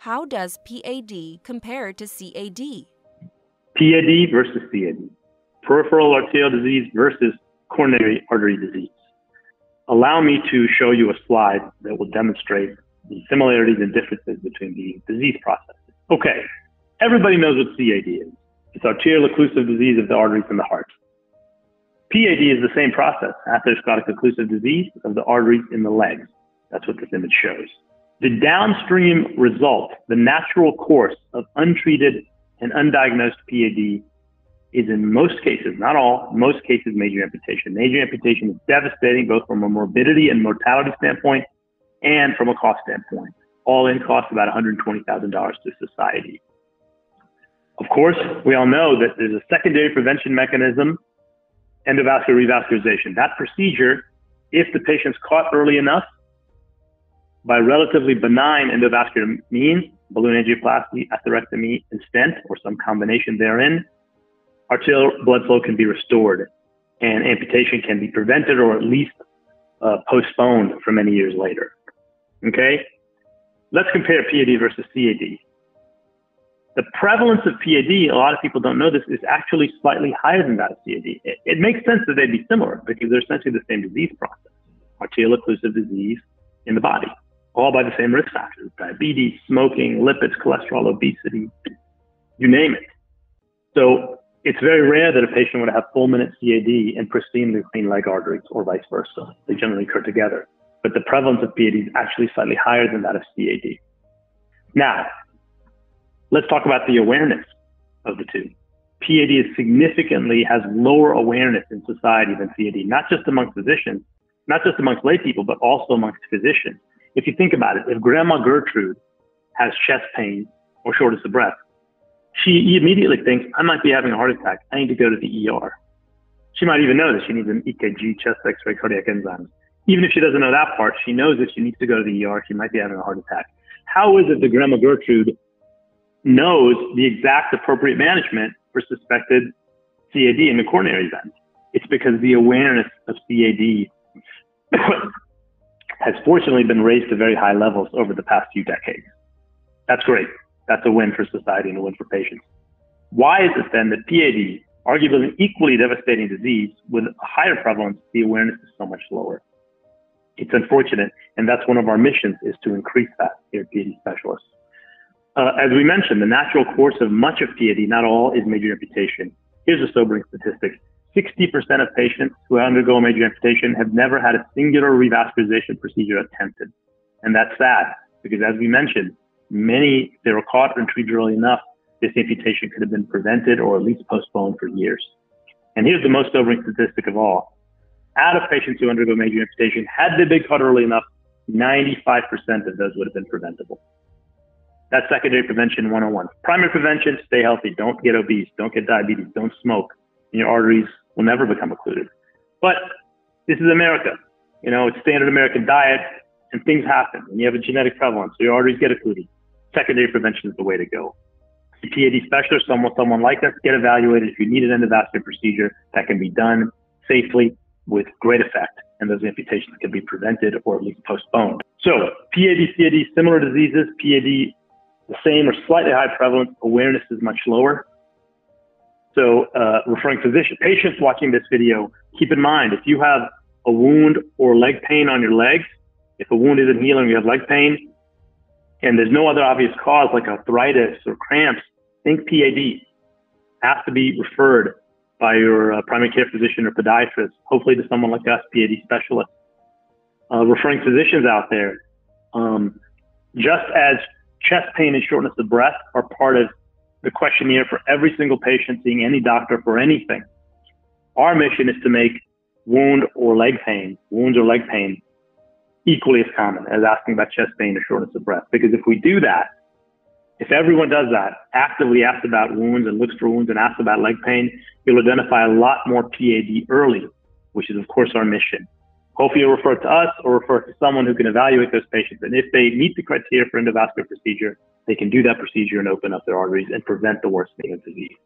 How does PAD compare to CAD? PAD versus CAD. Peripheral arterial disease versus coronary artery disease. Allow me to show you a slide that will demonstrate the similarities and differences between the disease processes. Okay, everybody knows what CAD is. It's arterial occlusive disease of the arteries in the heart. PAD is the same process, atherosclerotic occlusive disease of the arteries in the legs. That's what this image shows. The downstream result, the natural course of untreated and undiagnosed PAD is in most cases, not all, most cases, major amputation. Major amputation is devastating both from a morbidity and mortality standpoint and from a cost standpoint. All in costs about $120,000 to society. Of course, we all know that there's a secondary prevention mechanism, endovascular revascularization. That procedure, if the patient's caught early enough by relatively benign endovascular means, balloon angioplasty, atherectomy, and stent, or some combination therein, arterial blood flow can be restored and amputation can be prevented or at least uh, postponed for many years later. Okay? Let's compare PAD versus CAD. The prevalence of PAD, a lot of people don't know this, is actually slightly higher than that of CAD. It, it makes sense that they'd be similar because they're essentially the same disease process, arterial occlusive disease in the body, all by the same risk factors, diabetes, smoking, lipids, cholesterol, obesity, you name it. So it's very rare that a patient would have fulminant CAD and pristinely clean leg arteries or vice versa. They generally occur together. But the prevalence of PAD is actually slightly higher than that of CAD. Now, Let's talk about the awareness of the two. PAD is significantly has lower awareness in society than CAD, not just amongst physicians, not just amongst lay people, but also amongst physicians. If you think about it, if Grandma Gertrude has chest pain or shortness of breath, she immediately thinks, I might be having a heart attack. I need to go to the ER. She might even know that she needs an EKG, chest x-ray, cardiac enzymes. Even if she doesn't know that part, she knows that she needs to go to the ER. She might be having a heart attack. How is it that Grandma Gertrude knows the exact appropriate management for suspected CAD in the coronary event. It's because the awareness of CAD has fortunately been raised to very high levels over the past few decades. That's great. That's a win for society and a win for patients. Why is it then that PAD, arguably an equally devastating disease with a higher prevalence, the awareness is so much lower? It's unfortunate, and that's one of our missions is to increase that here at PAD specialists. Uh, as we mentioned, the natural course of much of PAD, not all, is major amputation. Here's a sobering statistic. 60% of patients who undergo major amputation have never had a singular revascularization procedure attempted. And that's sad because as we mentioned, many, if they were caught and treated early enough, this amputation could have been prevented or at least postponed for years. And here's the most sobering statistic of all. Out of patients who undergo major amputation, had they been caught early enough, 95% of those would have been preventable. That's secondary prevention 101. Primary prevention, stay healthy. Don't get obese. Don't get diabetes. Don't smoke. And your arteries will never become occluded. But this is America. You know, it's standard American diet and things happen and you have a genetic prevalence. So your arteries get occluded. Secondary prevention is the way to go. PAD specialist, someone, someone like us, get evaluated. If you need an endovascular procedure, that can be done safely with great effect and those amputations can be prevented or at least postponed. So PAD, CAD, similar diseases. PAD the same or slightly high prevalence, awareness is much lower. So, uh, referring physician, patients watching this video, keep in mind if you have a wound or leg pain on your legs, if a wound isn't healing, you have leg pain, and there's no other obvious cause like arthritis or cramps, think PAD. Has to be referred by your uh, primary care physician or podiatrist, hopefully to someone like us, PAD specialist. Uh, referring physicians out there, um, just as chest pain and shortness of breath are part of the questionnaire for every single patient seeing any doctor for anything. Our mission is to make wound or leg pain, wounds or leg pain, equally as common as asking about chest pain or shortness of breath. Because if we do that, if everyone does that, actively asks about wounds and looks for wounds and asks about leg pain, you'll identify a lot more PAD early, which is of course our mission. Hopefully you'll refer to us or refer to someone who can evaluate those patients. And if they meet the criteria for endovascular procedure, they can do that procedure and open up their arteries and prevent the worsening of disease.